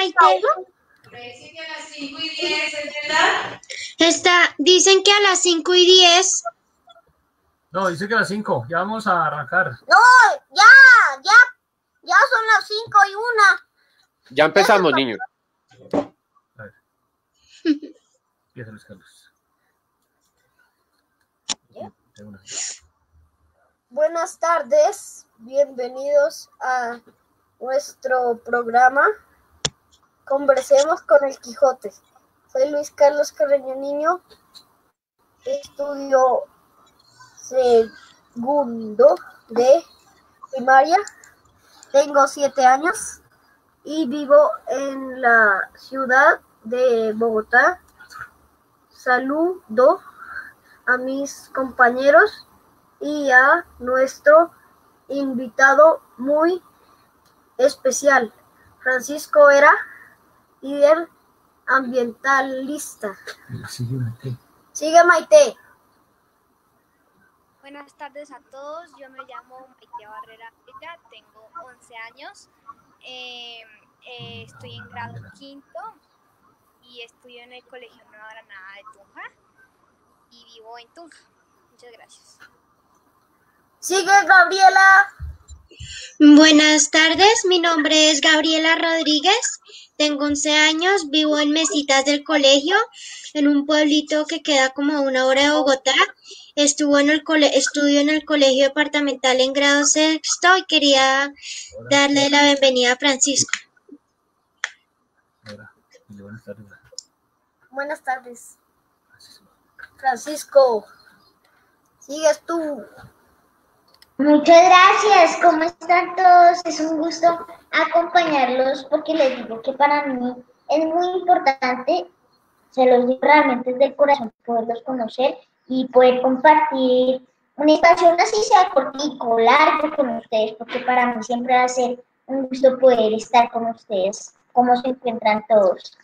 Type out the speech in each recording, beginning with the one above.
Maite? Dice que a las 5 y 10, ¿es verdad? Está, dicen que a las 5 y 10. No, dice que a las 5. Ya vamos a arrancar. No, ya, ya, ya son las 5 y una. Ya empezamos, niños. A ver. Empieza Luis Carlos. Buenas tardes, bienvenidos a nuestro programa Conversemos con el Quijote. Soy Luis Carlos Carreño Niño, estudio segundo de primaria, tengo siete años y vivo en la ciudad de Bogotá. Saludo a mis compañeros y a nuestro invitado muy especial, Francisco Vera, líder ambientalista. Sigue, Maite. Sigue Maite. Buenas tardes a todos, yo me llamo Maite Barrera Vega, tengo 11 años, eh, eh, estoy en grado quinto y estudio en el Colegio Nueva Granada de Tunja y vivo en Tunja. Muchas gracias. Sigue Gabriela. Buenas tardes, mi nombre es Gabriela Rodríguez, tengo 11 años, vivo en Mesitas del Colegio, en un pueblito que queda como a una hora de Bogotá. Estuvo en el cole estudio en el colegio departamental en grado sexto y quería darle la bienvenida a Francisco. Buenas tardes. Buenas tardes. Francisco. Sigues tú. Muchas gracias, ¿cómo están todos? Es un gusto acompañarlos porque les digo que para mí es muy importante, se los digo realmente desde el corazón, poderlos conocer y poder compartir un espacio, así sea cortico, largo con ustedes, porque para mí siempre va a ser un gusto poder estar con ustedes. ¿Cómo se encuentran todos?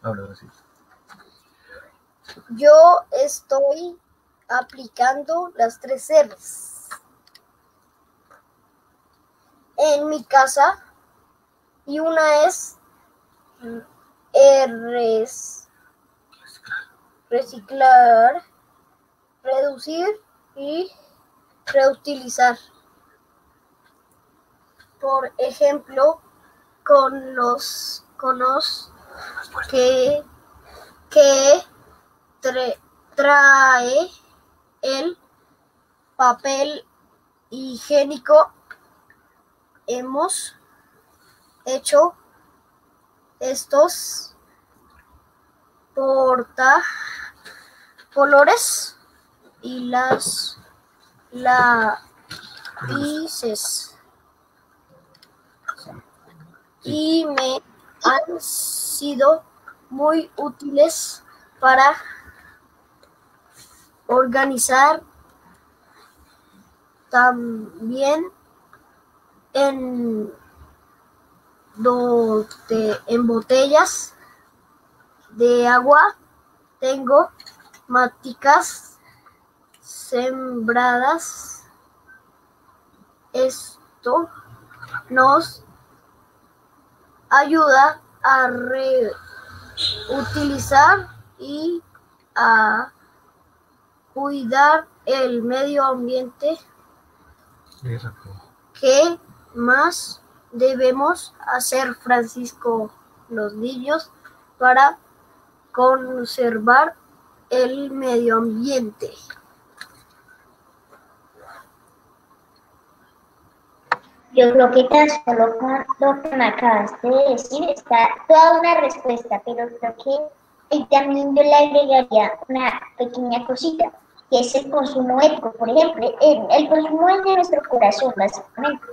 Brasil. Yo estoy aplicando las tres R's. En mi casa y una es R's, reciclar, reducir y reutilizar. Por ejemplo, con los conos que, que trae el papel higiénico hemos hecho estos porta colores y las lápices. Y me han sido muy útiles para organizar también en, botellas de agua tengo maticas sembradas. Esto nos ayuda a reutilizar y a cuidar el medio ambiente. ¿Qué más debemos hacer, Francisco, los niños, para conservar el medio ambiente? Yo creo que tan solo con lo que me acabaste de decir está toda una respuesta, pero creo que también yo le agregaría una pequeña cosita, que es el consumo ético. Por ejemplo, el, el consumo es de nuestro corazón, básicamente.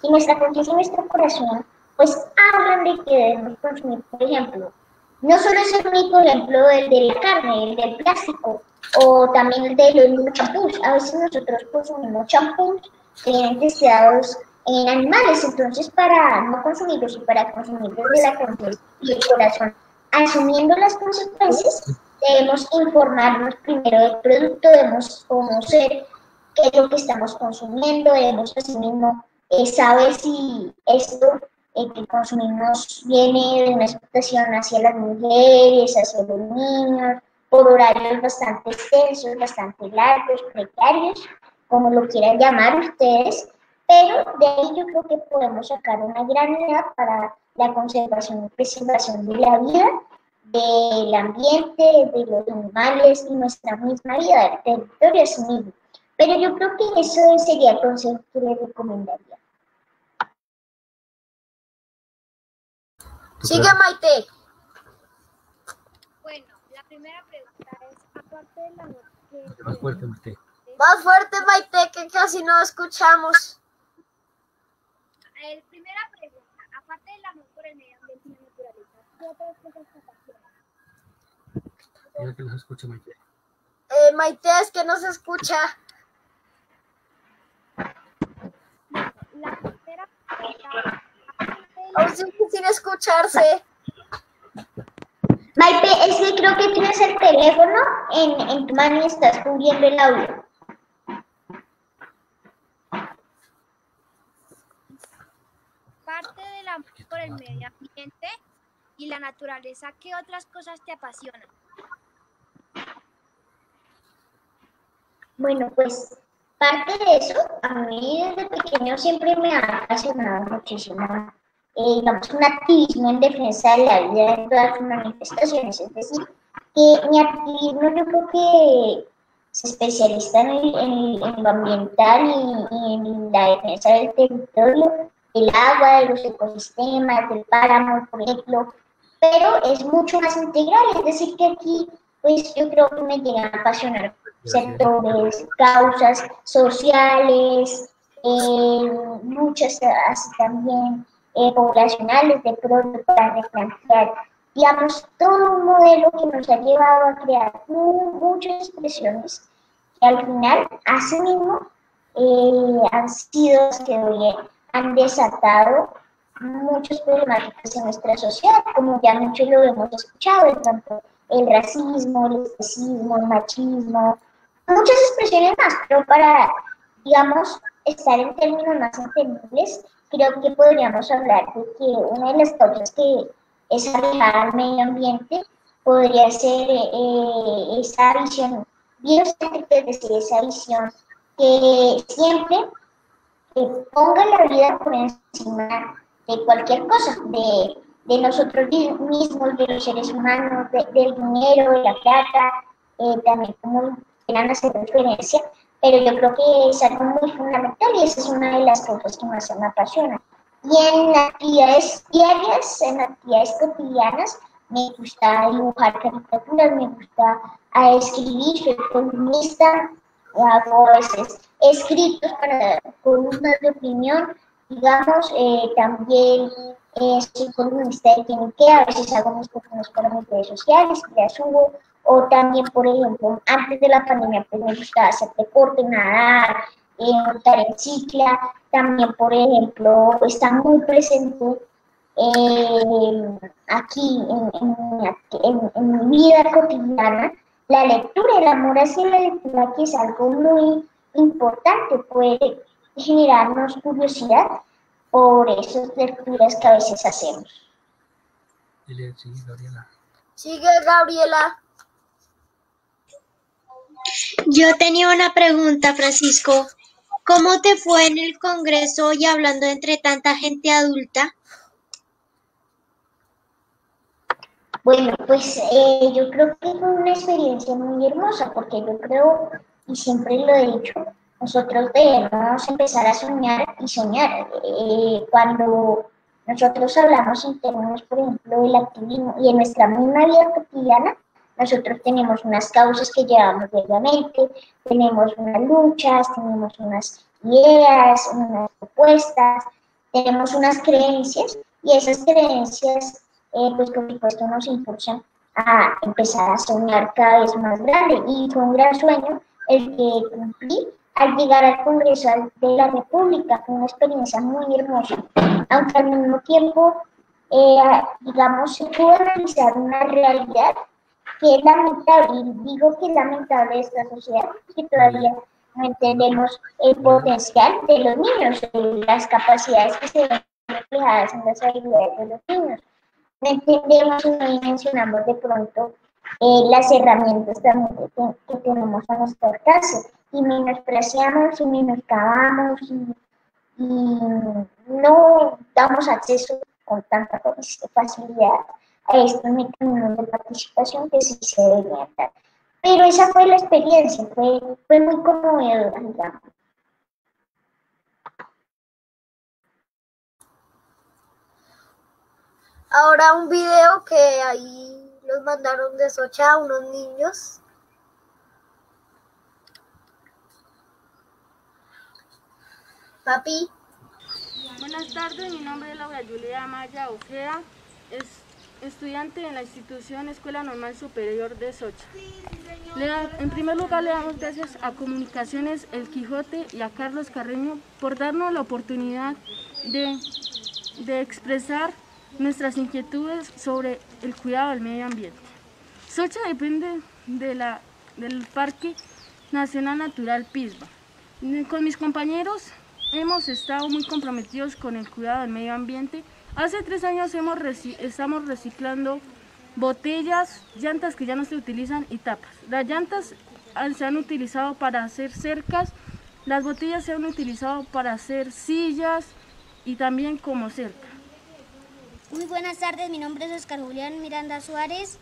Si nuestra conciencia y nuestro corazón, pues hablan de que debemos consumir, por ejemplo, no solo es el único ejemplo el de la carne, el del plástico, o también el de los champús. A veces nosotros consumimos champús que vienen testeados en animales, entonces para no consumirlos y para consumirlos de la conciencia y el corazón, asumiendo las consecuencias, debemos informarnos primero del producto, debemos conocer qué es lo que estamos consumiendo, debemos asimismo eh, sabe si esto eh, que consumimos viene de una explotación hacia las mujeres, hacia los niños, por horarios bastante extensos, bastante largos, precarios, como lo quieran llamar ustedes, pero de ahí yo creo que podemos sacar una gran idea para la conservación y preservación de la vida, del ambiente, de los animales y nuestra misma vida, del territorio sí mismo. Pero yo creo que eso sería el consejo que le recomendaría. Sigue Maite. Bueno, la primera pregunta es, aparte del amor que... Más fuerte, Marte. Más fuerte Maite que casi no escuchamos. Eh, primera pregunta, aparte del amor por el medio ambiente y la naturaleza, Eh, Maite es que no se escucha. La tercera Aún sigue sin escucharse. Maite, es que creo que tienes el teléfono en, en tu mano y estás cubriendo el audio. parte del amor por el medio ambiente y la naturaleza, ¿qué otras cosas te apasionan? Bueno, pues parte de eso, a mí desde pequeño siempre me ha apasionado muchísimo, eh, digamos, un activismo en defensa de la vida en todas sus manifestaciones. Es decir, que mi activismo yo creo que se especializa en lo ambiental y, y en la defensa del territorio, del agua, de los ecosistemas, del páramo, por ejemplo, pero es mucho más integral, es decir, que aquí, pues yo creo que me llegan a apasionar sectores, causas sociales, eh, luchas así también eh, poblacionales de pronto para replantear, digamos, todo un modelo que nos ha llevado a crear mu- muchas expresiones que al final, asimismo, eh, han sido que hoy han desatado muchas problemáticas en nuestra sociedad, como ya muchos lo hemos escuchado, de pronto el racismo, el especismo, el machismo, muchas expresiones más, pero para, digamos, estar en términos más entendibles, creo que podríamos hablar de que una de las causas que es alejar al medio ambiente podría ser eh, esa visión biocéntrica, es decir, esa visión que siempre ponga la vida por encima de cualquier cosa, de, de nosotros mi- mismos, de los seres humanos, de- del dinero, de la plata, eh, también como quieran hacer referencia, pero yo creo que es algo muy fundamental y esa es una de las cosas que más me apasiona. Y en actividades diarias, en actividades cotidianas, me gusta dibujar caricaturas, me gusta ah, escribir, soy columnista, hago a veces escritos para columnas de opinión, digamos, eh, también soy columnista de quien que a veces hago mis columnas para mis redes sociales, las subo, o también, por ejemplo, antes de la pandemia, pues me gustaba hacer deporte, nadar, eh, montar en cicla, también, por ejemplo, está muy presente eh, aquí en, en en- en mi vida cotidiana la lectura, el amor hacia la lectura, que es algo muy importante, puede generarnos curiosidad por esas lecturas que a veces hacemos. Sí, Gabriela. Sigue Gabriela. Yo tenía una pregunta, Francisco. ¿Cómo te fue en el Congreso y hablando entre tanta gente adulta? Bueno, pues eh, yo creo que fue una experiencia muy hermosa porque yo creo, y siempre lo he dicho, nosotros debemos empezar a soñar y soñar. Eh, cuando nosotros hablamos en términos, por ejemplo, del activismo y en nuestra misma vida cotidiana, nosotros tenemos unas causas que llevamos diariamente, tenemos unas luchas, tenemos unas ideas, unas propuestas, tenemos unas creencias y esas creencias, eh, pues por supuesto, nos impulsan a empezar a soñar cada vez más grande y fue un gran sueño el que cumplí al llegar al Congreso de la República, fue una experiencia muy hermosa, aunque al mismo tiempo, eh, digamos, se pudo analizar una realidad que es lamentable, y digo que es lamentable esta sociedad, que todavía no entendemos el potencial de los niños, las capacidades que se ven reflejadas en las habilidades de los niños. No entendemos y no dimensionamos de pronto las herramientas también que, que tenemos a nuestro alcance y menospreciamos y menoscabamos y, y no damos acceso con tanta facilidad a estos mecanismos de participación que sí se deberían dar. Pero esa fue la experiencia, fue, fue muy conmovedora, digamos. Ahora un video que ahí los mandaron de Socha a unos niños. Papi. Buenas tardes, mi nombre es Laura Julia Maya Ojea, es estudiante en la institución Escuela Normal Superior de Socha. en primer lugar le damos gracias a Comunicaciones El Quijote y a Carlos Carreño por darnos la oportunidad de, de expresar nuestras inquietudes sobre el cuidado del medio ambiente. Socha depende de la, del Parque Nacional Natural Pisba. Con mis compañeros hemos estado muy comprometidos con el cuidado del medio ambiente. Hace tres años hemos estamos reciclando botellas, llantas que ya no se utilizan y tapas. Las llantas se han utilizado para hacer cercas, las botellas se han utilizado para hacer sillas y también como cerca. Muy buenas tardes, mi nombre es Oscar Julián Miranda Suárez.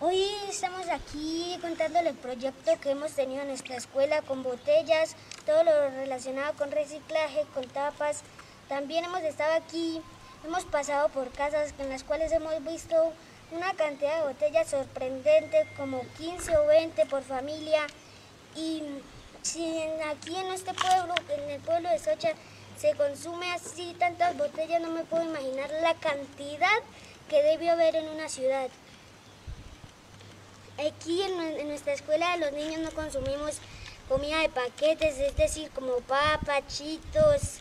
Hoy estamos aquí contándole el proyecto que hemos tenido en nuestra escuela con botellas, todo lo relacionado con reciclaje, con tapas. También hemos estado aquí, hemos pasado por casas en las cuales hemos visto una cantidad de botellas sorprendente, como 15 o 20 por familia. Y si aquí en este pueblo, en el pueblo de Socha, se consume así tantas botellas, no me puedo imaginar la cantidad que debió haber en una ciudad. Aquí en, nuestra escuela los niños no consumimos comida de paquetes, es decir, como papas, chitos,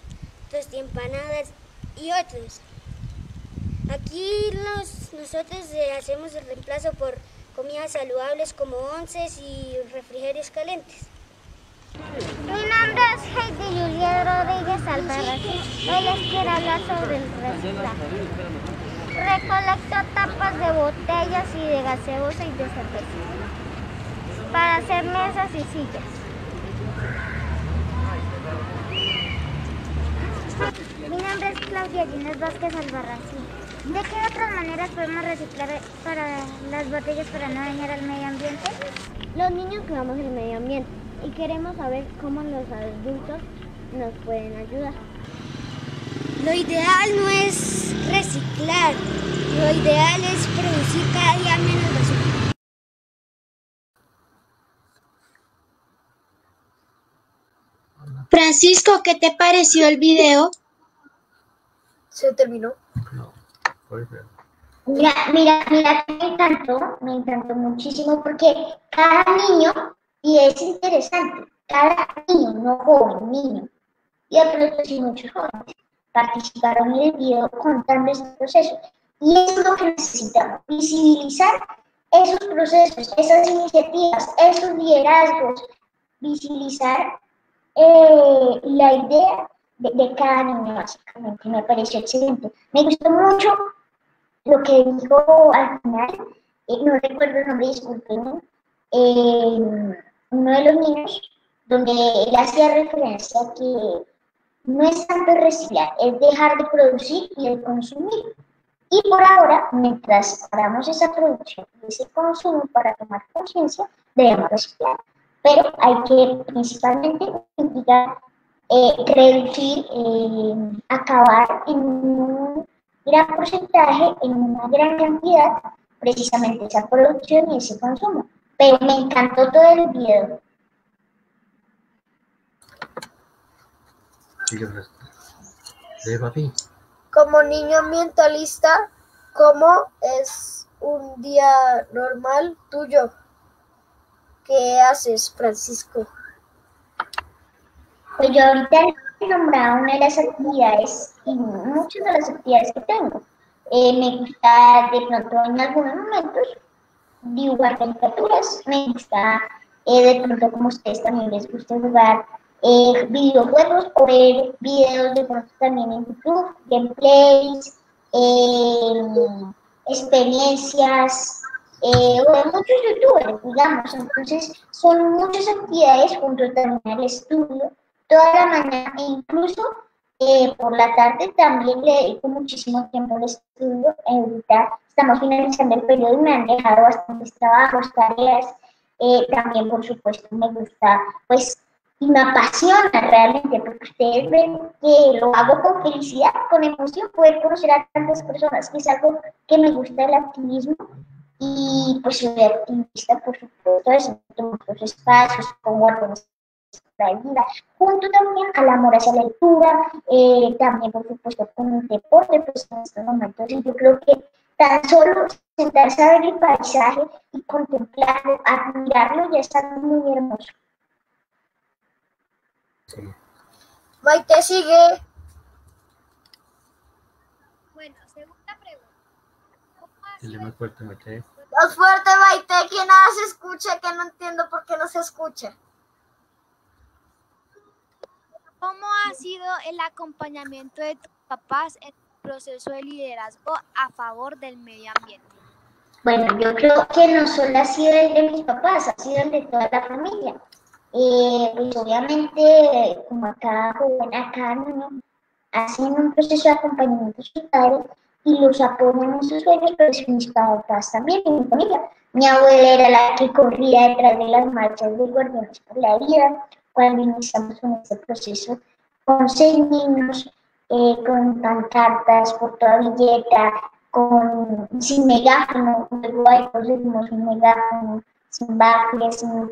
empanadas y otros. Aquí nosotros eh, hacemos el reemplazo por comidas saludables como onces y refrigerios calientes. Mi nombre es Heidi Julia Rodríguez Alvarez. Hoy les quiero hablar sobre el reciclaje. Recolecto tapas de botellas y de gaseosa y de cerveza para hacer mesas y sillas. Mi nombre es Claudia Ginés Vázquez Albarracín. ¿De qué otras maneras podemos reciclar para las botellas para no dañar al medio ambiente? Los niños cuidamos el medio ambiente y queremos saber cómo los adultos nos pueden ayudar. Lo ideal no es reciclar, lo ideal es producir cada día menos basura. Francisco, ¿qué te pareció el video? Se terminó. Mira, mira, mira, me encantó, me encantó muchísimo porque cada niño, y es interesante, cada niño, no joven, niño, y otros y muchos jóvenes, participaron en el video contando este proceso. Y eso es lo que necesitamos, visibilizar esos procesos, esas iniciativas, esos liderazgos, visibilizar eh, la idea de, cada niño, básicamente. Me pareció excelente. Me gustó mucho lo que dijo al final, eh, no recuerdo el nombre, disculpen, eh, uno de los niños, donde él hacía referencia a que no es tanto reciclar, es dejar de producir y de consumir. Y por ahora, mientras paramos esa producción y ese consumo para tomar conciencia, debemos reciclar. Pero hay que principalmente indicar, eh, reducir, eh, acabar en un gran porcentaje, en una gran cantidad, precisamente esa producción y ese consumo. Pero me encantó todo el video Como niño ambientalista, ¿cómo es un día normal tuyo? ¿Qué haces, Francisco? Pues yo ahorita he nombrado una de las actividades y muchas de las actividades que tengo. Eh, me gusta de pronto en algunos momentos dibujar caricaturas, me gusta eh, de pronto como ustedes también les gusta jugar eh, videojuegos o ver videos de pronto también en YouTube, gameplays, eh, experiencias, eh, o de muchos youtubers, digamos. Entonces, son muchas actividades junto también al estudio, toda la mañana e incluso eh, por la tarde también le dedico muchísimo tiempo al estudio. Ahorita estamos finalizando el periodo y me han dejado bastantes trabajos, tareas. Eh, también, por supuesto, me gusta, pues, y me apasiona realmente, porque ustedes ven que lo hago con felicidad, con emoción, poder conocer a tantas personas, que es algo que me gusta el activismo. Y pues soy activista, por supuesto, en muchos espacios, vida, junto también al amor hacia la lectura, eh, también por supuesto con el deporte, pues en estos momentos, yo creo que tan solo sentarse a ver el paisaje y contemplarlo, admirarlo, ya está muy hermoso. Maite sigue. Bueno, segunda pregunta. ¿Cómo ha Dile más fuerte, Maite. Más fuerte, Maite, que nada se escucha, que no entiendo por qué no se escucha. ¿Cómo ha sido el acompañamiento de tus papás en proceso de liderazgo a favor del medio ambiente? Bueno, yo creo que no solo ha sido el de mis papás, ha sido el de toda la familia. Eh, pues obviamente, como acá, joven, acá niño, hacen un proceso de acompañamiento a sus padres y los apoyan en sus sueños, pero es mis papás también, mi familia. Mi abuela era la que corría detrás de las marchas de Guardianes por la Vida, cuando iniciamos con este proceso, con seis niños, eh, con pancartas por toda Villeta, con, sin megáfono, luego ahí pusimos un megáfono, sin bajes, sin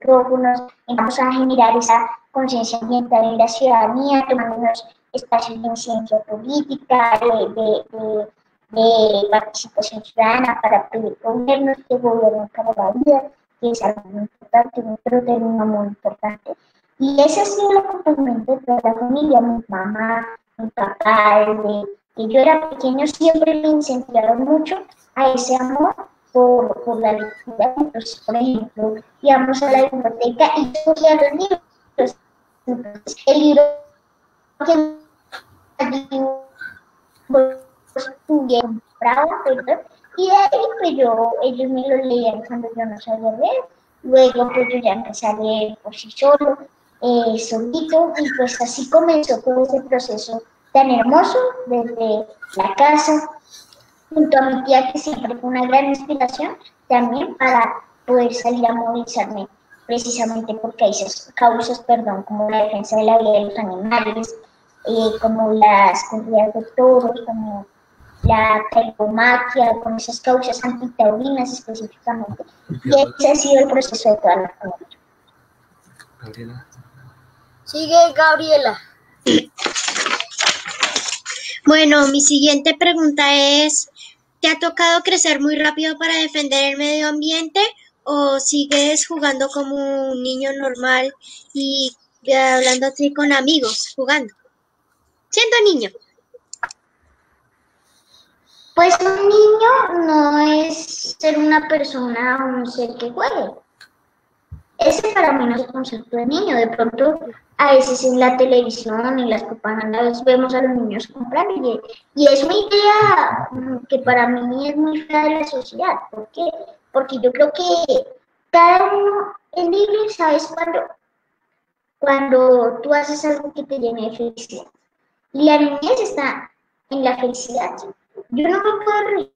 micrófonos, vamos a generar esa conciencia ambiental en la ciudadanía, tomando unos espacios de incidencia política, de, de, de, participación ciudadana para pedir gobiernos que gobiernen para la vida, que es algo muy importante, un término muy importante. Y ese ha sido el acompañamiento de la familia, mi mamá, mi papá, desde que yo era pequeño siempre me incentivaron mucho a ese amor por, por la lectura. Entonces, por ejemplo, íbamos a la biblioteca y yo cogía los libros. Entonces, el libro que yo compraba, perdón, y de ahí pues yo, ellos me lo leían cuando yo no sabía leer. Luego pues yo ya empecé a leer por sí solo, eh, solito, y pues así comenzó todo ese proceso tan hermoso desde la casa, junto a mi tía que siempre fue una gran inspiración también para poder salir a movilizarme precisamente porque hay esas causas, perdón, como la defensa de la vida de los animales, eh, como las corridas de toros, como la tauromaquia, con esas causas antitaurinas específicamente. Y ese ha sido el proceso de toda la familia. Sigue Gabriela. Bueno, mi siguiente pregunta es, ¿te ha tocado crecer muy rápido para defender el medio ambiente o sigues jugando como un niño normal y eh, hablando así con amigos, jugando? Siendo niño. Pues un niño no es ser una persona o un ser que juegue. Ese para mí no es el concepto de niño. De pronto, a veces en la televisión, en las propagandas, vemos a los niños comprar y, es una idea mm, que para mí es muy fea de la sociedad. ¿Por qué? Porque yo creo que cada uno es libre, ¿sabes cuándo? Cuando tú haces algo que te llene de felicidad. Y la niñez está en la felicidad. Yo no me puedo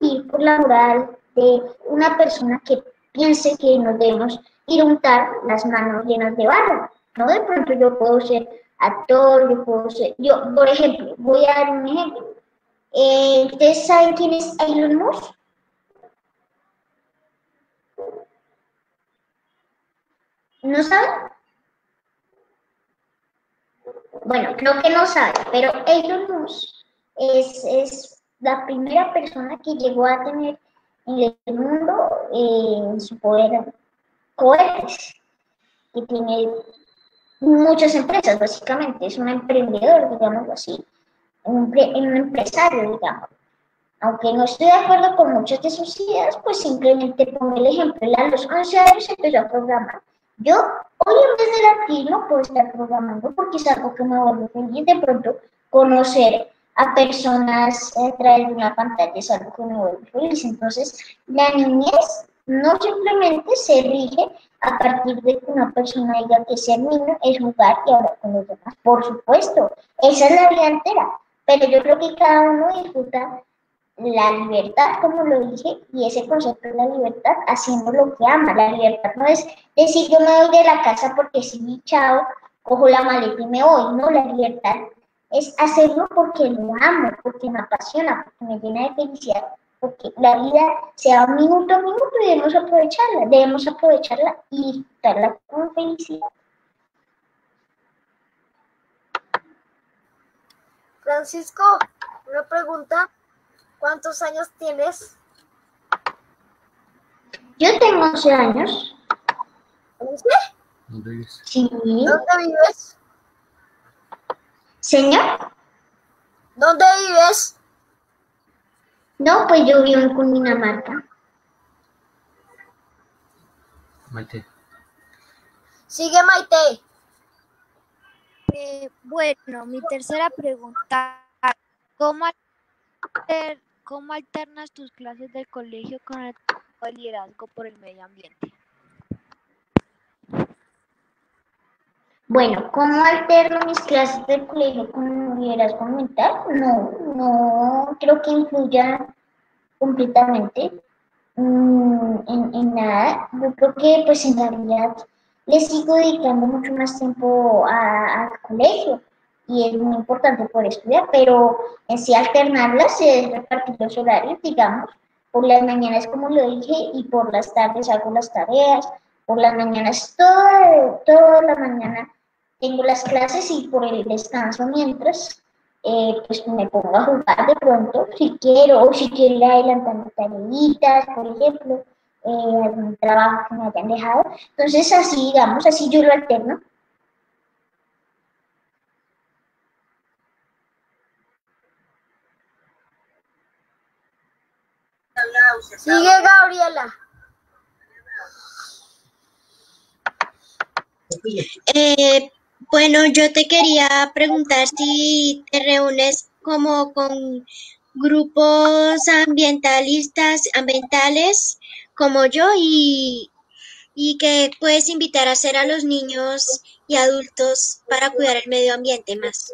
reír por la moral de una persona que piense que nos debemos ir a untar las manos llenas de barro. No de pronto yo puedo ser actor, yo puedo ser... Yo, por ejemplo, voy a dar un ejemplo. Eh, ¿Ustedes saben quién es Elon Musk? ¿No saben? Bueno, creo que no saben, pero Elon Musk es, es la primera persona que llegó a tener en el mundo eh, en su poder cohetes, que tiene muchas empresas, básicamente. Es un emprendedor, digámoslo así, un, un empresario, digamos. Aunque no estoy de acuerdo con muchas de sus ideas, pues simplemente pongo el ejemplo. A los 11 años empezó a programar. Yo hoy en vez de latir no puedo estar programando porque es algo que me vuelve feliz. De pronto conocer a personas a través de una pantalla es algo que me vuelve feliz. Entonces, la niñez no simplemente se rige a partir de que una persona diga que ser niño es jugar y hablar con los demás. Por supuesto, esa es la vida entera. Pero yo creo que cada uno disfruta la libertad, como lo dije, y ese concepto de la libertad haciendo lo que ama. La libertad no es decir yo me voy de la casa porque sí, chao, cojo la maleta y me voy. No, la libertad es hacerlo porque lo amo, porque me apasiona, porque me llena de felicidad, porque la vida sea minuto a minuto y debemos aprovecharla, debemos aprovecharla y disfrutarla con felicidad. Francisco, una pregunta. ¿Cuántos años tienes? Yo tengo 11 años. ¿11? Sí. ¿Dónde vives? ¿Señor? ¿Dónde vives? No, pues yo vivo en Cundinamarca. Maite. Sigue Maite. Eh, bueno, mi tercera pregunta, ¿cómo, alter- ¿cómo alternas tus clases del colegio con el liderazgo por el medio ambiente? Bueno, ¿cómo alterno mis clases del colegio con liderazgo mental? No, no creo que influya completamente mm, en, en nada. Yo creo que pues en realidad le sigo dedicando mucho más tiempo a- al colegio y es muy importante poder estudiar, pero en sí alternarlas es repartir los horarios, digamos, por las mañanas como lo dije y por las tardes hago las tareas, por las mañanas, toda, toda la mañana tengo las clases y por el descanso mientras, eh, pues me pongo a jugar de pronto, si quiero, o si quiero ir adelantando tareitas, por ejemplo, eh, algún trabajo que me hayan dejado. Entonces así, digamos, así yo lo alterno. Sigue Gabriela. Eh, bueno, yo te quería preguntar si te reúnes como con grupos ambientalistas, ambientales como yo y, y que puedes invitar a hacer a los niños y adultos para cuidar el medio ambiente más.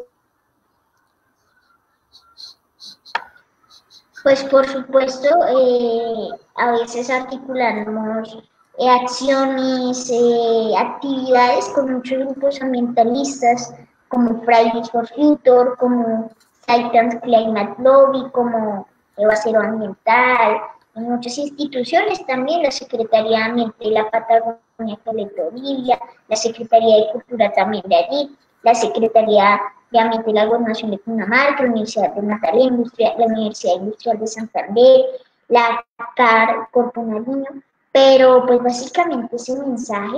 Pues por supuesto, eh, a veces articulamos eh, acciones, eh, actividades con muchos grupos ambientalistas, como Fridays for Future, como Titans Climate Lobby, como Evacero Ambiental, en muchas instituciones también, la Secretaría de Ambiente de la Patagonia Colectoría, la Secretaría de Cultura también de allí, la Secretaría de Ambiente de la Gobernación de Cundinamarca, la Universidad de Magdalena, la Universidad Industrial de Santander, la CAR Corpo Nariño, pero pues básicamente ese mensaje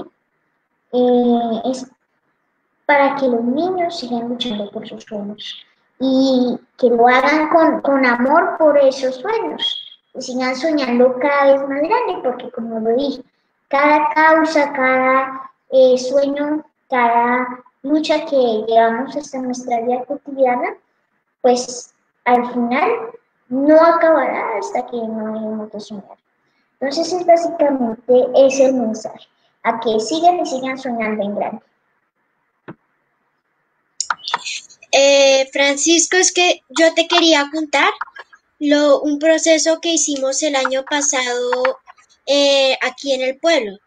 eh, es para que los niños sigan luchando por sus sueños y que lo hagan con, con amor por esos sueños, que sigan soñando cada vez más grande, porque como lo dije, cada causa, cada eh, sueño, cada lucha que llevamos hasta nuestra vida cotidiana, pues al final no acabará hasta que no dejemos de. Entonces es básicamente ese el mensaje, a que sigan y sigan soñando en grande. Eh, Francisco, es que yo te quería contar lo, un proceso que hicimos el año pasado eh, aquí en el pueblo.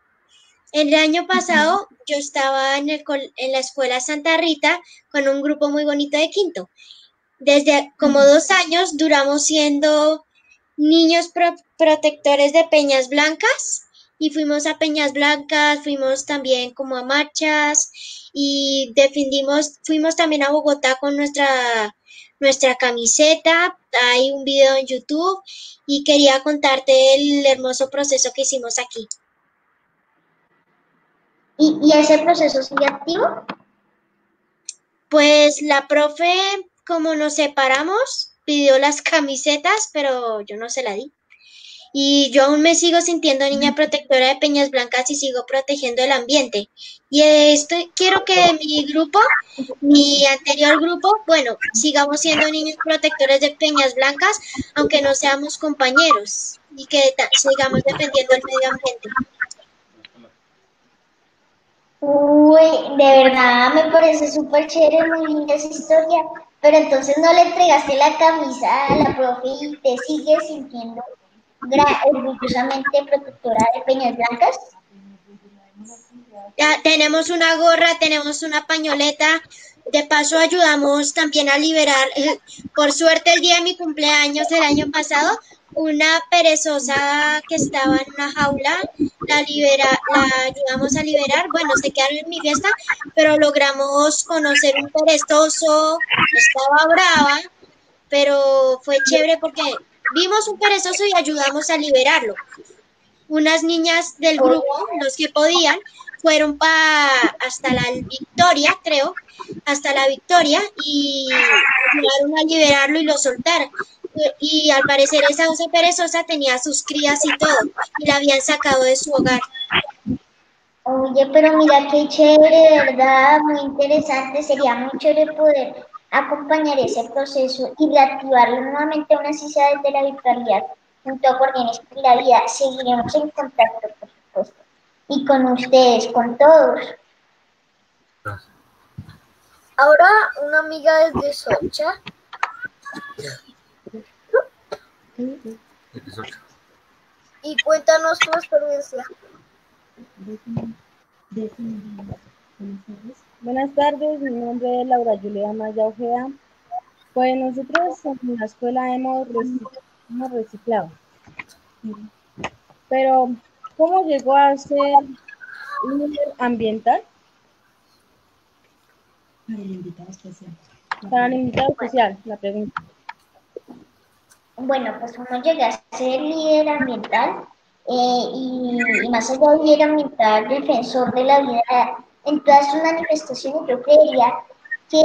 El año pasado yo estaba en, el en la escuela Santa Rita con un grupo muy bonito de quinto. Desde como dos años duramos siendo niños pro- protectores de Peñas Blancas y fuimos a Peñas Blancas, fuimos también como a marchas y defendimos, fuimos también a Bogotá con nuestra, nuestra camiseta, hay un video en YouTube y quería contarte el hermoso proceso que hicimos aquí. ¿Y, y ese proceso sigue activo? Pues la profe, como nos separamos, pidió las camisetas, pero yo no se la di. Y yo aún me sigo sintiendo niña protectora de Peñas Blancas y sigo protegiendo el ambiente. Y esto quiero que mi grupo, mi anterior grupo, bueno, sigamos siendo niños protectores de Peñas Blancas, aunque no seamos compañeros y que sigamos defendiendo el medio ambiente. Uy, de verdad me parece súper chévere, muy linda esa historia. Pero entonces no le entregaste la camisa a la profe y te sigues sintiendo orgullosamente protectora de Peñas Blancas. Ya tenemos una gorra, tenemos una pañoleta. De paso ayudamos también a liberar, por suerte el día de mi cumpleaños del año pasado, una perezosa que estaba en una jaula, la libera, la ayudamos a liberar. Bueno, se quedaron en mi fiesta, pero logramos conocer un perezoso, estaba brava, pero fue chévere porque vimos un perezoso y ayudamos a liberarlo. Unas niñas del grupo, los que podían, fueron pa hasta la Victoria, creo, hasta la Victoria y ayudaron a liberarlo y lo soltaron. Y al parecer esa osa perezosa tenía sus crías y todo, y la habían sacado de su hogar. Oye, pero mira qué chévere, de verdad, muy interesante. Sería muy chévere poder acompañar ese proceso y reactivarlo nuevamente, aún así sea desde la virtualidad, junto a Guardianes por la Vida. Seguiremos en contacto, por supuesto. Y con ustedes, con todos. Ahora una amiga desde Socha. Y cuéntanos tu experiencia. Buenas tardes, mi nombre es Laura Julia Maya Ojeda. Pues nosotros en la escuela hemos reci- hemos reciclado. Pero, ¿cómo llegó a ser líder ambiental? Para el invitado especial. Para el invitado especial, la pregunta. Bueno, pues uno llega a ser líder ambiental eh, y, más allá de líder ambiental, defensor de la vida en todas sus manifestaciones, yo creería que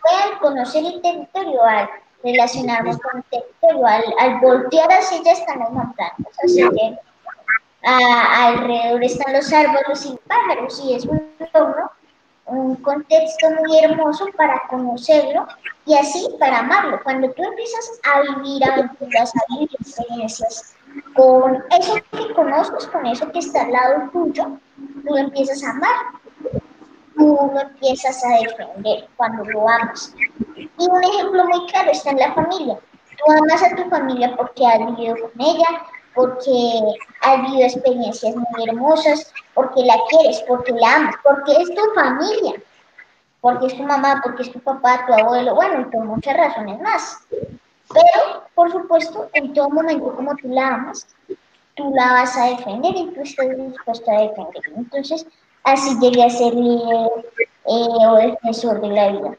fue al conocer el territorio, al relacionarnos con el territorio, al, al voltear hacia allá están las montañas, hacia allá, a- alrededor están los árboles y pájaros y es un entorno un contexto muy hermoso para conocerlo y así para amarlo. Cuando tú empiezas a vivir aventuras, a vivir experiencias con eso que conoces, con eso que está al lado tuyo, tú lo empiezas a amar, tú lo empiezas a defender cuando lo amas. Y un ejemplo muy claro está en la familia. Tú amas a tu familia porque has vivido con ella, porque has vivido experiencias muy hermosas, porque la quieres, porque la amas, porque es tu familia, porque es tu mamá, porque es tu papá, tu abuelo, bueno, y por muchas razones más. Pero, por supuesto, en todo momento como tú la amas, tú la vas a defender y tú estás dispuesto a defender. Entonces, así llegué a ser líder eh, o defensor de la vida.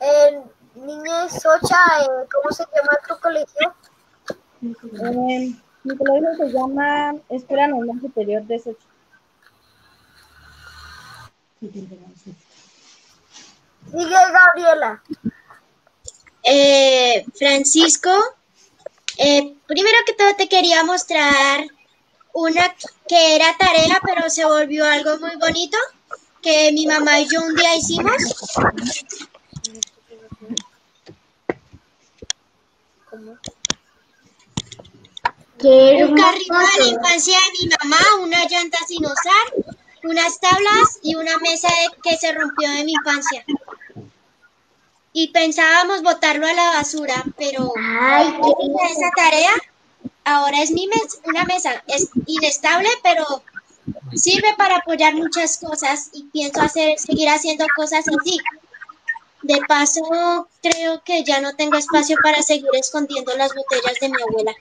Eh, niña Socha, eh, ¿cómo se llama tu colegio? Eh, mi colegio se llama Escuela Normal Superior de Sochi. Sigue Gabriela. Eh, Francisco, eh, primero que todo te quería mostrar una que era tarea, pero se volvió algo muy bonito, que mi mamá y yo un día hicimos. Un carrito de la infancia de mi mamá, una llanta sin usar, unas tablas y una mesa de- que se rompió de mi infancia. Y pensábamos botarlo a la basura, pero Ay, qué esa tarea, ahora es mi mes, una mesa. Es inestable, pero sirve para apoyar muchas cosas y pienso hacer, seguir haciendo cosas así. De paso, creo que ya no tengo espacio para seguir escondiendo las botellas de mi abuela.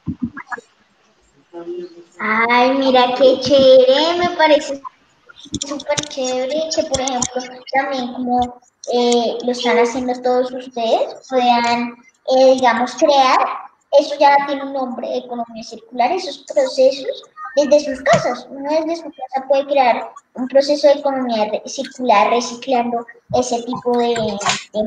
Ay, mira qué chévere, me parece súper chévere que, por ejemplo, también como eh, lo están haciendo todos ustedes, puedan, eh, digamos, crear, eso ya tiene un nombre, economía circular, esos procesos desde sus casas. Uno desde su casa puede crear un proceso de economía circular reciclando ese tipo de,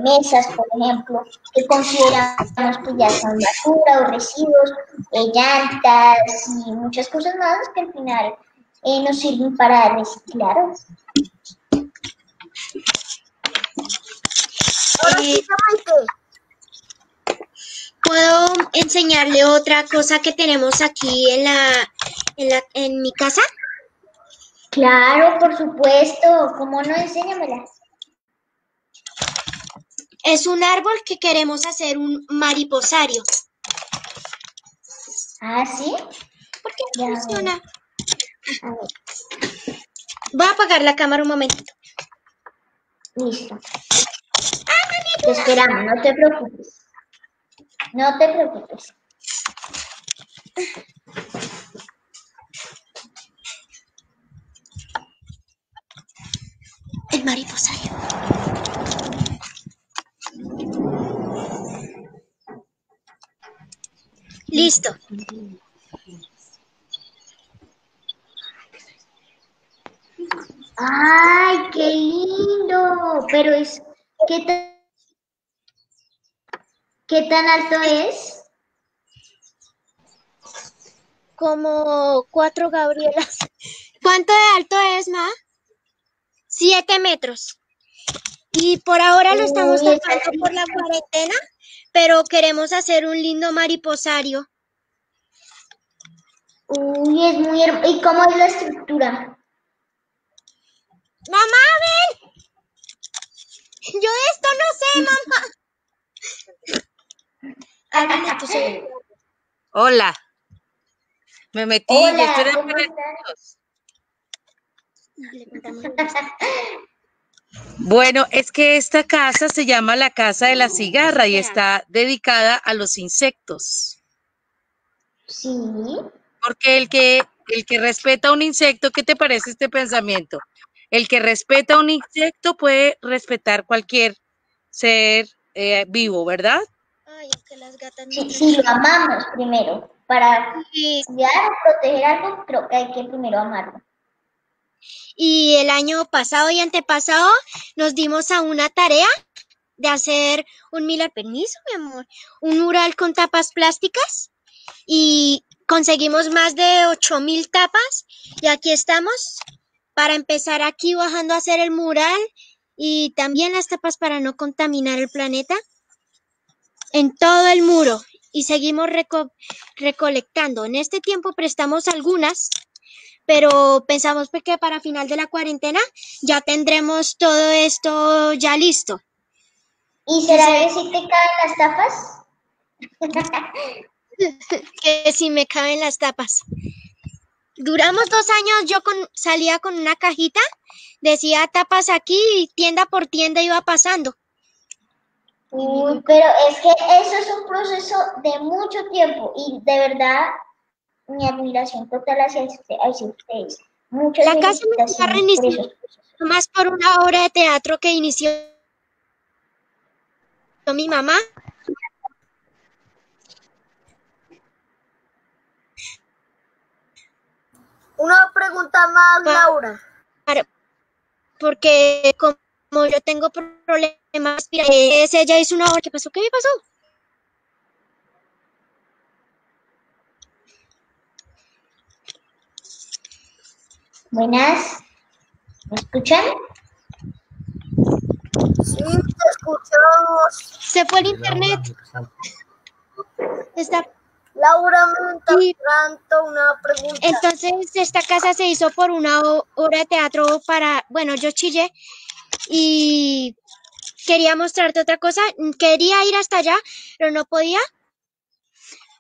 mesas, por ejemplo, que consideramos que ya son basura o residuos, eh, llantas y muchas cosas más que al final eh, nos sirven para reciclar. ¿Puedo enseñarle otra cosa que tenemos aquí en la, en la, en mi casa? Claro, por supuesto. ¿Cómo no? Enséñamela. Es un árbol que queremos hacer un mariposario. ¿Ah, sí? ¿Por qué Ya no funciona? A ver, Voy a apagar la cámara un momentito. listo. Te esperamos, no te preocupes. No te preocupes. El mariposario. Listo. ¡Ay, qué lindo! Pero es, ¿qué tan, qué tan alto es? Como cuatro Gabrielas. ¿Cuánto de alto es, Ma? Siete metros. Y por ahora lo estamos tapando por la cuarentena, pero queremos hacer un lindo mariposario. Uy, es muy hermoso. ¿Y cómo es la estructura? Mamá, ven. Yo de esto no sé, mamá. Hola. Me metí, Hola, estoy en ¿cómo Perretitos. Le contamos. Bueno, es que esta casa se llama la Casa de la Cigarra y está dedicada a los insectos. Sí. Porque el que, el que respeta un insecto, ¿qué te parece este pensamiento? El que respeta un insecto puede respetar cualquier ser eh, vivo, ¿verdad? Ay, aunque las gatas no Sí, sí, lo amamos primero. Para Y, cuidar o proteger algo, creo que hay que primero amarlo. Y el año pasado y antepasado nos dimos a una tarea de hacer un mil mi amor, un mural con tapas plásticas y conseguimos más de ocho mil tapas y aquí estamos para empezar aquí bajando a hacer el mural y también las tapas para no contaminar el planeta en todo el muro y seguimos reco- recolectando. En este tiempo prestamos algunas, pero pensamos pues que para final de la cuarentena ya tendremos todo esto ya listo. ¿Y será que si te caen las tapas? que si me caben las tapas. Duramos dos años, yo con, salía con una cajita, decía tapas aquí y tienda por tienda iba pasando. Uy, pero es que eso es un proceso de mucho tiempo y de verdad mi admiración total hacia, usted- hacia ustedes. Muchas La casa reiniciando, eso. más por una obra de teatro que inició mi mamá. Una pregunta más, Laura. para- porque como yo tengo problemas, ella hizo una obra. ¿Qué pasó? ¿Qué me pasó? Buenas. ¿Me escuchan? Sí, te escuchamos. Se fue el internet. Está Laura, me Sí. tanto una pregunta. Entonces, esta casa se hizo por una obra de teatro para, bueno, yo chillé y quería mostrarte otra cosa. Quería ir hasta allá, pero no podía.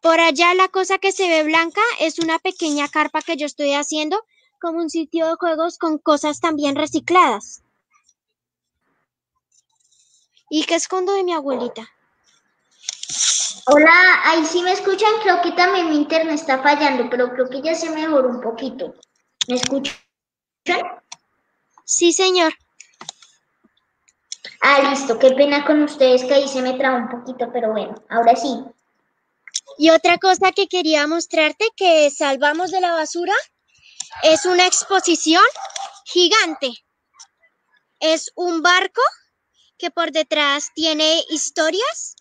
Por allá la cosa que se ve blanca es una pequeña carpa que yo estoy haciendo como un sitio de juegos con cosas también recicladas. ¿Y qué escondo de mi abuelita? Hola, ahí sí me escuchan. Creo que también mi internet está fallando, pero creo que ya se mejoró un poquito. ¿Me escuchan? Sí, señor. Ah, listo. Qué pena con ustedes que ahí se me traba un poquito, pero bueno, ahora sí. Y otra cosa que quería mostrarte que salvamos de la basura es una exposición gigante. Es un barco que por detrás tiene historias,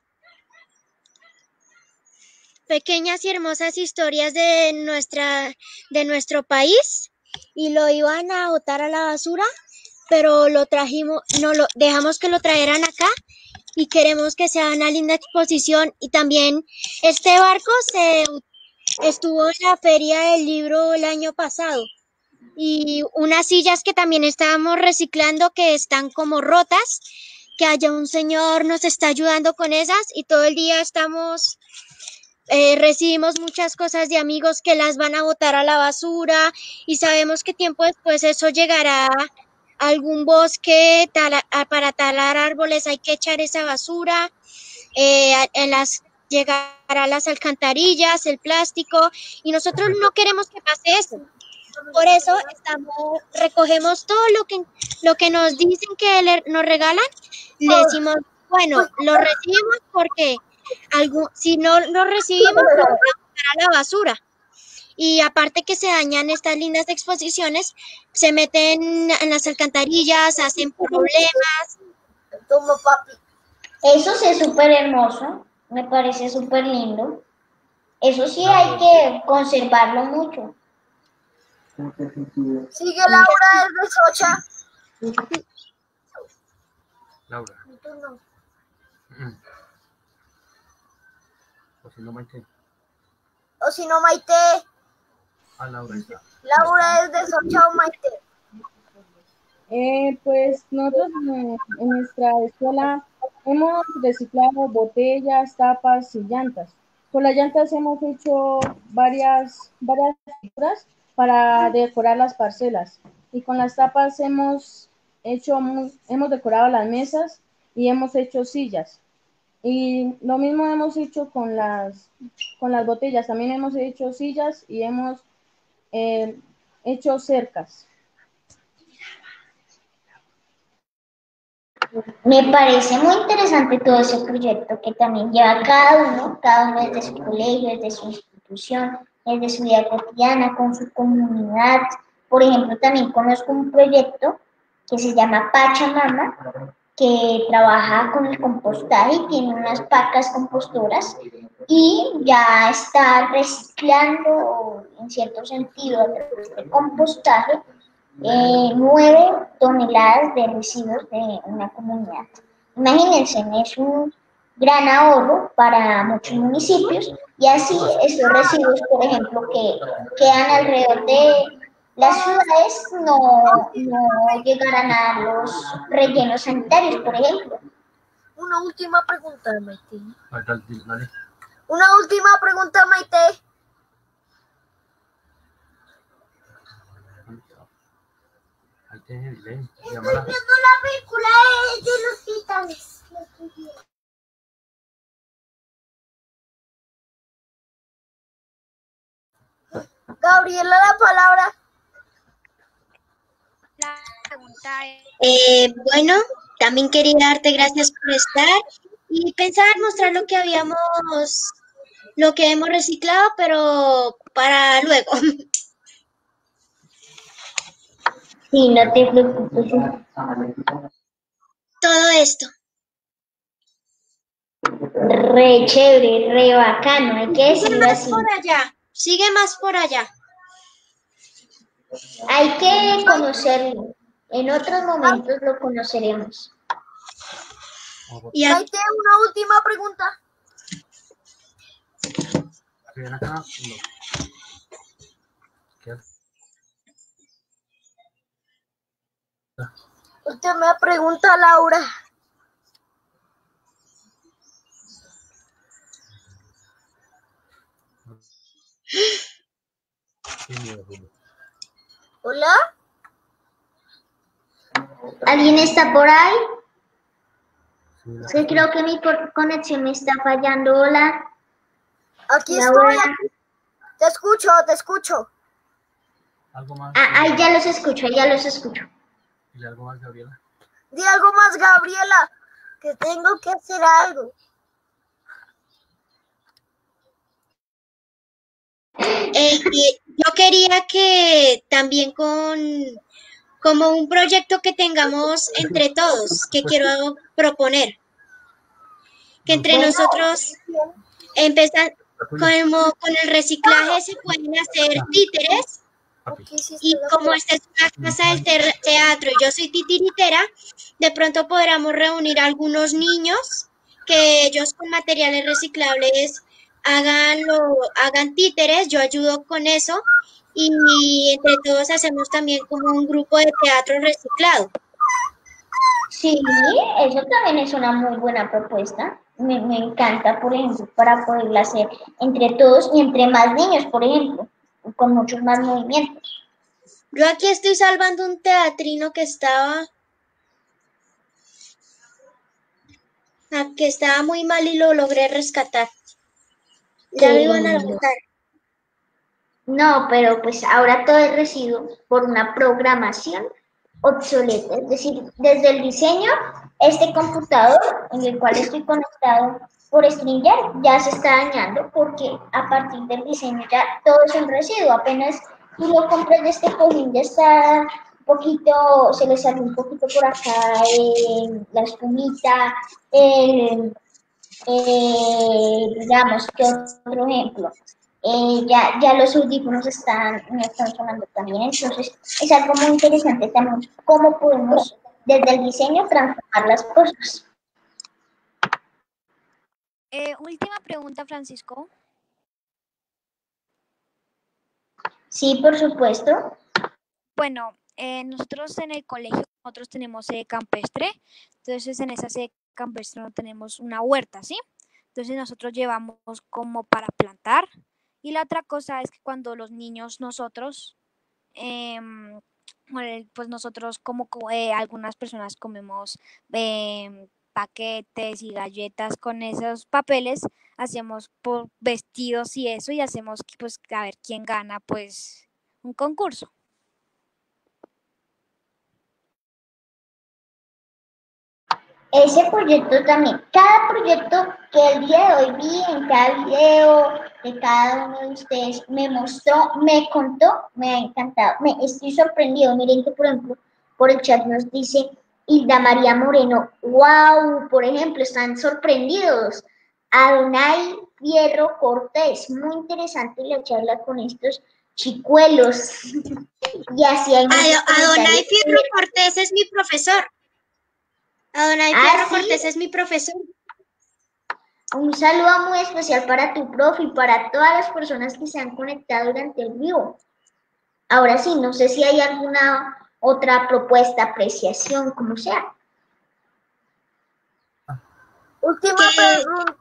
pequeñas y hermosas historias de nuestra de nuestro país y lo iban a botar a la basura, pero lo trajimos, no lo dejamos que lo trajeran acá y queremos que sea una linda exposición y también este barco se estuvo en la feria del libro el año pasado. Y unas sillas que también estábamos reciclando que están como rotas, que haya un señor nos está ayudando con esas y todo el día estamos eh, recibimos muchas cosas de amigos que las van a botar a la basura y sabemos que tiempo después eso llegará a algún bosque para talar árboles hay que echar esa basura eh, en las llegará las alcantarillas el plástico y nosotros no queremos que pase eso por eso estamos recogemos todo lo que lo que nos dicen que nos regalan le decimos bueno lo recibimos porque algún, si no lo recibimos lo vamos a la basura y aparte que se dañan estas lindas exposiciones, se meten en las alcantarillas, hacen problemas. Papi. Eso sí es súper hermoso, me parece súper lindo. Eso sí hay que conservarlo mucho. Sigue Laura desde Socha. Laura. Mi turno. Mm. O si no, Maite. O si no, Maite. Ah, Laura está. Laura desde Socha o Maite. Eh, pues nosotros eh, en nuestra escuela hemos reciclado botellas, tapas y llantas. Con las llantas hemos hecho varias, varias figuras para decorar las parcelas. Y con las tapas hemos hecho, hemos decorado las mesas y hemos hecho sillas. Y lo mismo hemos hecho con las, con las botellas. También hemos hecho sillas y hemos eh, hecho cercas. Me parece muy interesante todo ese proyecto que también lleva cada uno, cada uno desde su colegio, desde su institución, desde su vida cotidiana, con su comunidad. Por ejemplo, también conozco un proyecto que se llama Pachamama, que trabaja con el compostaje y tiene unas pacas compostoras y ya está reciclando, en cierto sentido, a través del compostaje, eh, nueve toneladas de residuos de una comunidad. Imagínense, es un gran ahorro para muchos municipios y así esos residuos, por ejemplo, que quedan alrededor de las ciudades no, no llegarán a los rellenos sanitarios, por ejemplo. Una última pregunta, Maite. Una última pregunta, Maite. Tiene delay. Llámala. la película de, los titanes. Gabriela, la palabra. La pregunta es, Eh, bueno, también quería darte gracias por estar y pensar mostrar lo que habíamos, lo que hemos reciclado, pero para luego. Sí, no te preocupes. Todo esto. Re chévere, re bacano, hay que Sigue decirlo más así. por allá, sigue más por allá. Hay que conocerlo. En otros momentos lo conoceremos. Y a- Maite, una última pregunta. Si ven acá, no. ¿Qué hace? Última pregunta, Laura. Hola. ¿Alguien está por ahí? Sí, creo que mi conexión me está fallando. Hola. Aquí Laura. estoy. aquí. Te escucho, te escucho. ¿Algo más? Ah, ahí ya los escucho, ahí ya los escucho. ¿Y algo más, Gabriela? Di algo más, Gabriela. Que tengo que hacer algo. Eh, yo quería que también con como un proyecto que tengamos entre todos, que quiero proponer. Que entre nosotros empezar como con el reciclaje se pueden hacer títeres y como esta es una casa del teatro y yo soy titiritera, de pronto podríamos reunir a algunos niños que ellos con materiales reciclables hagan, lo, hagan títeres, yo ayudo con eso y entre todos hacemos también como un grupo de teatro reciclado. Sí, eso también es una muy buena propuesta. Me, me encanta, por ejemplo, para poderla hacer entre todos y entre más niños, por ejemplo, con muchos más movimientos. Yo aquí estoy salvando un teatrino que estaba ah, que estaba muy mal y lo logré rescatar. Ya lo iban a botar. No, pero pues ahora todo es residuo por una programación obsoleta. Es decir, desde el diseño, este computador en el cual estoy conectado por StreamYard ya se está dañando porque a partir del diseño ya todo es un residuo. Apenas tú lo compras de este cojín ya está un poquito, se le salió un poquito por acá eh, la espumita, eh, digamos, que otro ejemplo? Eh, ya, ya los audífonos están, están sonando también, entonces es algo muy interesante también cómo podemos desde el diseño transformar las cosas. Eh, última pregunta, Francisco. Sí, por supuesto. Bueno, eh, nosotros en el colegio, nosotros tenemos sede campestre, entonces en esa sede campestre no tenemos una huerta, ¿sí? Entonces nosotros llevamos como para plantar. Y la otra cosa es que cuando los niños, nosotros, bueno, pues nosotros como co- eh, algunas personas comemos em, paquetes y galletas con esos papeles, hacemos por vestidos y eso y hacemos pues a ver quién gana pues un concurso. Ese proyecto también, cada proyecto que el día de hoy vi en cada video de cada uno de ustedes me mostró, me contó, me ha encantado, me estoy sorprendido. Miren que por ejemplo por el chat nos dice Hilda María Moreno, wow, por ejemplo, están sorprendidos. Adonai Fierro Cortés, muy interesante la charla con estos chicuelos. y así hay Adonai. Fierro Cortés es mi profesor. Adonai Ah, Fierro ¿sí? Cortés es mi profesor. Un saludo muy especial para tu profe y para todas las personas que se han conectado durante el vivo. Ahora sí, no sé si hay alguna otra propuesta, apreciación, como sea. Última pregunta.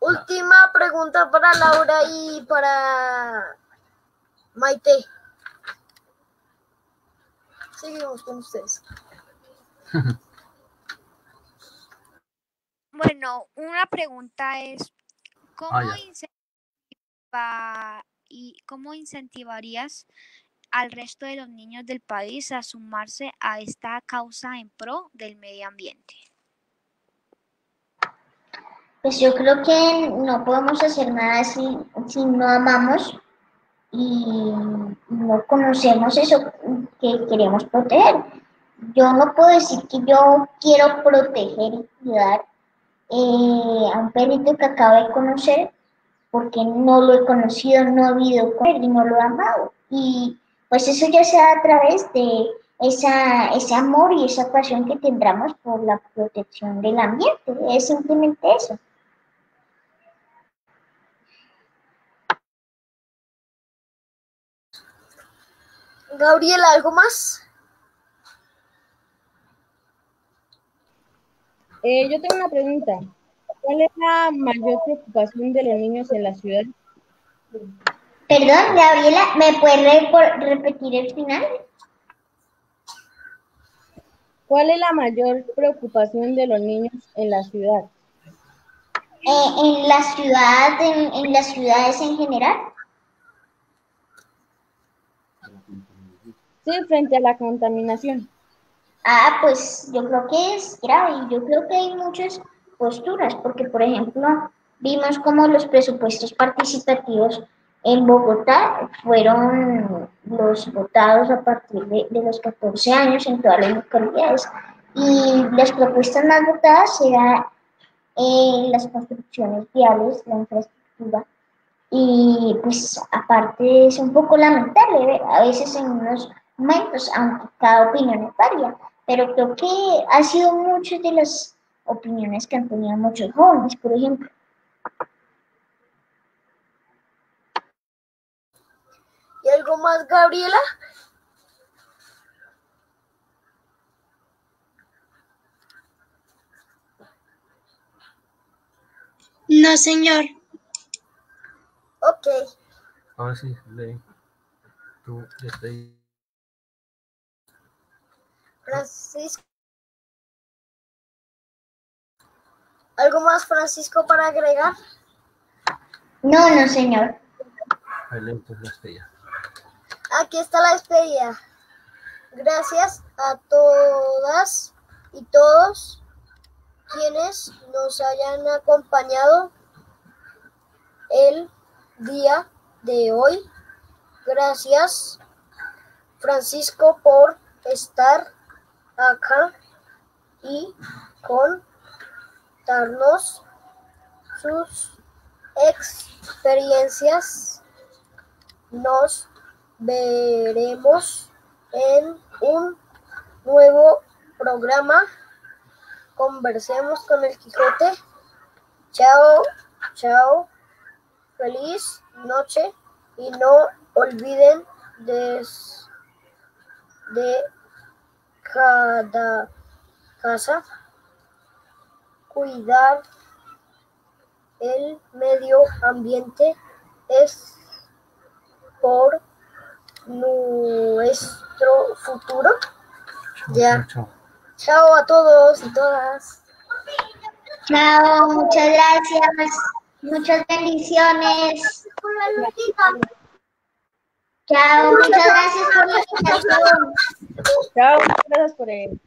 Última pregunta para Laura y para Maite. Seguimos con ustedes. Bueno, una pregunta es, ¿cómo, Ah, y cómo incentivarías al resto de los niños del país a sumarse a esta causa en pro del medio ambiente? Pues yo creo que no podemos hacer nada si, si no amamos y no conocemos eso que queremos proteger. Yo no puedo decir que yo quiero proteger y cuidar eh, a un perrito que acabo de conocer porque no lo he conocido, no he vivido con él y no lo he amado. Pues eso ya sea a través de esa, ese amor y esa pasión que tendremos por la protección del ambiente. Es simplemente eso. Gabriela, ¿algo más? Eh, yo tengo una pregunta. ¿Cuál es la mayor preocupación de los niños en la ciudad? Perdón, Gabriela, ¿me puedes re- repetir el final? ¿Cuál es la mayor preocupación de los niños en la ciudad? Eh, en la ciudad, en, en las ciudades en general. Sí, frente a la contaminación. Ah, pues yo creo que es grave y yo creo que hay muchas posturas, porque por ejemplo, vimos como los presupuestos participativos en Bogotá fueron los votados a partir de, de los 14 años en todas las localidades. Y las propuestas más votadas eran eh, las construcciones viales, la infraestructura. Y pues aparte es un poco lamentable ver a veces en unos momentos, aunque cada opinión es varia, pero creo que ha sido muchas de las opiniones que han tenido muchos jóvenes, por ejemplo. ¿Y algo más, Gabriela? No, señor. Ok. Ahora sí, lee. Tú, este. Francisco. ¿Algo más, Francisco, para agregar? No, no, señor. Ahí estrella. Aquí está la despedida. Gracias a todas y todos quienes nos hayan acompañado el día de hoy. Gracias, Francisco, por estar acá y contarnos sus experiencias. Nos veremos en un nuevo programa. Conversemos con el Quijote. Chao, chao. Feliz noche y no olviden de, de cada casa cuidar el medio ambiente es por nuestro futuro. Ya. Chao. Chao a todos y todas. Chao, muchas gracias. Muchas bendiciones. Chao, muchas gracias por la invitación. Chao, muchas gracias por el